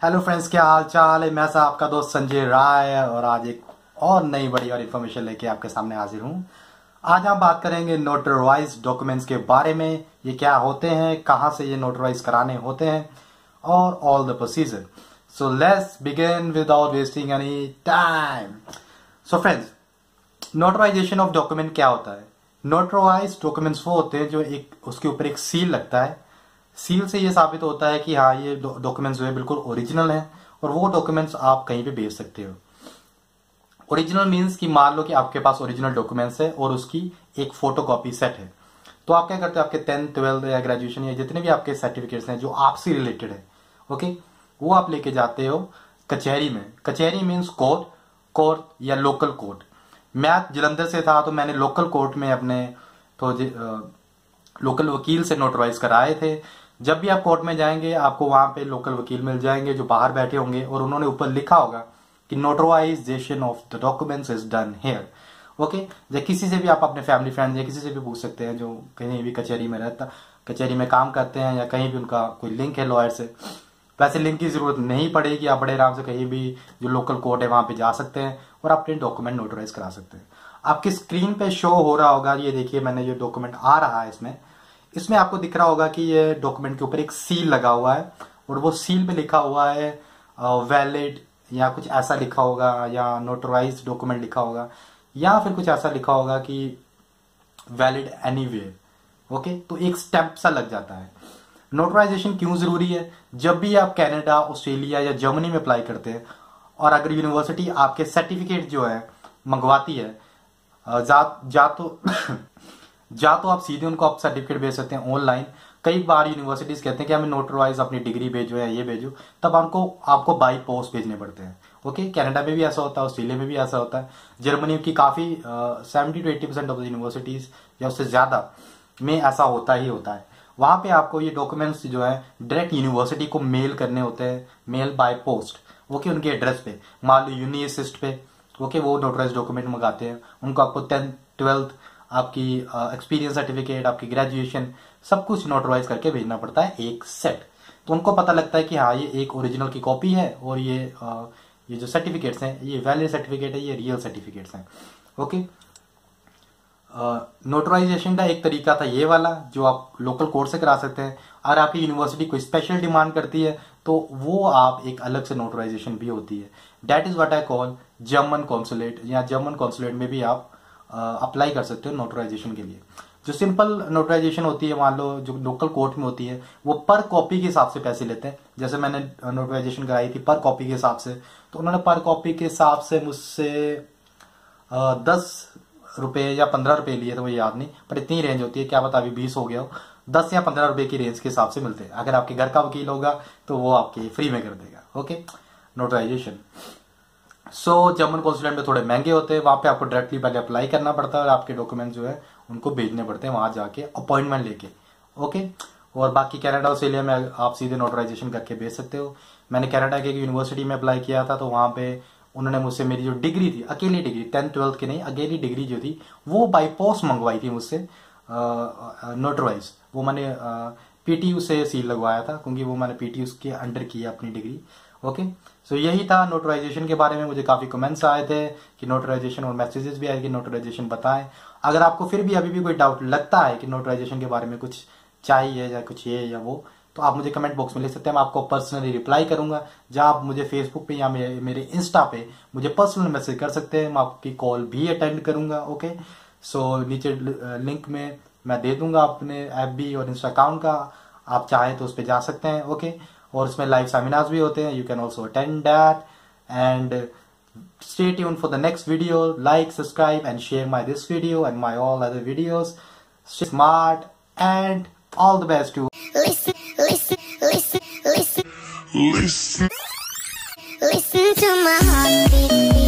Hello friends क्या हाल चाल है? मैं सा आपका दोस्त संजय राय और आज एक और नई बड़ी और इन्फॉर्मेशन लेके आपके सामने हाजिर हूँ। आज हम बात करेंगे नोटरवाइज डॉक्यूमेंट्स के बारे में, ये क्या होते हैं, कहाँ से ये नोटरवाइज कराने होते हैं, और all the procedure so let's begin without wasting any time so friends notarization of document क्या होता है? नोटराइज डॉक्यूमेंट्स वो होते हैं जो एक, उसके ऊपर एक सील लगता है। सील से ये साबित होता है कि हाँ ये डॉक्यूमेंट्स जो है बिल्कुल ओरिजिनल है और वो डॉक्यूमेंट्स आप कहीं पे भेज सकते हो। ओरिजिनल मीन्स कि मान लो कि आपके पास ओरिजिनल डॉक्यूमेंट्स है और उसकी एक फ़ोटो कॉपी सेट है। तो आप क्या करते हो, आपके टेंथ ट्वेल्थ या ग्रेजुएशन या जितने भी आपके सर्टिफिकेट्स हैं जो आपसे रिलेटेड है ओके वो आप लेके जाते हो कचहरी में। कचहरी मीन्स कोर्ट कोर्ट या लोकल कोर्ट मैं जलंधर से था तो मैंने लोकल कोर्ट में अपने तो लोकल वकील से नोटराइज कराए थे। जब भी आप कोर्ट में जाएँगे, आपको वहाँ पे लोकल वकील मिल जाएँगे जो बाहर बैठे होंगे और उन्होंने ऊपर लिखा होगा कि notarization of the documents is done here okay या किसी से भी आप अपने फैमिली फ्रेंड या किसी से भी पूछ सकते हैं जो कहीं भी कचहरी में रहता, कचहरी में काम करते हैं या कहीं भी उनका कोई लिंक है लॉयर से, वैसे लिंक की ज़रूरत नहीं पड़ेगी। आप बड़े आराम से कहीं भी जो लोकल कोर्ट है, वहाँ पे जा सकते हैं और अपने डॉक्यूमेंट नोटराइज करा सकते हैं। आपकी स्क्रीन पे शो हो रहा होगा। ये देखिए, मैंने जो डॉक्यूमेंट आ रहा है इसमें इसमें आपको दिख रहा होगा कि ये डॉक्यूमेंट के ऊपर एक सील लगा हुआ है और वो सील पे लिखा हुआ है वैलिड या कुछ ऐसा लिखा होगा या नोटराइज डॉक्यूमेंट लिखा होगा या फिर कुछ ऐसा लिखा होगा कि वैलिड एनी ओके तो एक स्टेप सा लग जाता है। नोटराइजेशन क्यों ज़रूरी है? जब भी आप कनाडा ऑस्ट्रेलिया या जर्मनी में अप्लाई करते हैं और अगर यूनिवर्सिटी आपके सर्टिफिकेट जो है मंगवाती है जा, जा तो जा तो आप सीधे उनको आप सर्टिफिकेट भेज सकते हैं ऑनलाइन कई बार यूनिवर्सिटीज कहते हैं कि हमें नोटरवाइज अपनी डिग्री भेजो या ये भेजो, तब आपको आपको बाई पोस्ट भेजने पड़ते हैं। ओके कनाडा में भी ऐसा होता है ऑस्ट्रेलिया में भी ऐसा होता है। जर्मनी की काफ़ी seventy two eighty percent of universities या उससे ज़्यादा में ऐसा होता ही होता है। वहाँ पे आपको ये डॉक्यूमेंट्स जो है डायरेक्ट यूनिवर्सिटी को मेल करने होते हैं मेल बाय पोस्ट ओके उनके एड्रेस पे। मान लो यूनिसिस्ट पे। ओके वो नोटराइज डॉक्यूमेंट मंगाते हैं। उनको आपको टेंथ ट्वेल्थ आपकी एक्सपीरियंस सर्टिफिकेट आपकी ग्रेजुएशन सब कुछ नोटराइज करके भेजना पड़ता है एक सेट तो उनको पता लगता है कि हाँ ये एक ओरिजिनल की कॉपी है और ये आ, ये जो सर्टिफिकेट्स हैं ये वैलिड सर्टिफिकेट है ये रियल सर्टिफिकेट्स हैं. ओके नोटराइजेशन का एक तरीका था ये वाला जो आप लोकल कोर्स से करा सकते हैं. अगर आपकी यूनिवर्सिटी कोई स्पेशल डिमांड करती है तो वो आप एक अलग से नोटराइजेशन भी होती है. That is what I call German consulate या जर्मन कॉन्सुलेट में भी आप अप्लाई कर सकते हो नोटराइजेशन के लिए। जो सिंपल नोटराइजेशन होती है, मान लो, जो लोकल कोर्ट में होती है, वो पर कॉपी के हिसाब से पैसे लेते हैं। जैसे मैंने नोटराइजेशन कराई थी पर कॉपी के हिसाब से तो उन्होंने पर कॉपी के हिसाब से मुझसे दस रुपए या पंद्रह रुपए लिए थे वो याद नहीं, पर इतनी रेंज होती है, क्या बता अभी बीस हो गया हो। दस या पंद्रह रुपए की रेंज के हिसाब से मिलते हैं। अगर आपके घर का वकील होगा तो वो आपके फ्री में कर देगा। Okay notarization so German consulate में थोड़े महँगे होते हैं, वहाँ पे आपको डायरेक्टली पहले अप्लाई करना पड़ता है और आपके डॉक्यूमेंट जो है, उनको भेजने पड़ते हैं वहाँ जाके अपॉइंटमेंट लेके। ओके और बाकी कनाडा ऑस्ट्रेलिया में आप सीधे नोटराइजेशन करके भेज सकते हो। मैंने कनाडा के यूनिवर्सिटी में अप्लाई किया था तो वहाँ पे उन्होंने मुझसे मेरी जो डिग्री थी, अकेली डिग्री टेंथ ट्वेल्थ की नहीं, अकेली डिग्री जो थी, वो बाई पोस्ट मंगवाई थी मुझसे नोटराइज वो मैंने पीटीयू से सील लगवाया था, क्योंकि वो मैंने पीटीयू के अंडर किया अपनी डिग्री ओके सो यही था नोटराइजेशन के बारे में। मुझे काफ़ी कमेंट्स आए थे कि नोटराइजेशन और मैसेजेस भी आए कि नोटराइजेशन बताएँ। अगर आपको फिर भी अभी भी कोई डाउट लगता है कि नोटराइजेशन के बारे में कुछ चाहिए या कुछ ये या वो तो आप मुझे कमेंट बॉक्स में लिख सकते हैं। मैं आपको पर्सनली रिप्लाई करूँगा। जहाँ आप मुझे फेसबुक पे या मेरे, इंस्टा पे मुझे पर्सनल मैसेज कर सकते हैं। मैं आपकी कॉल भी अटेंड करूँगा ओके सो नीचे लिंक में मैं दे दूँगा अपने बी और इंस्टा अकाउंट का। आप चाहें तो उस पर जा सकते हैं ओके और उसमें लाइव सेमिनार्स भी होते हैं you can also attend that and stay tuned for the next video like subscribe and share my this video and my all other videos stay smart and all the best to listen listen listen listen listen listen to my heartbeat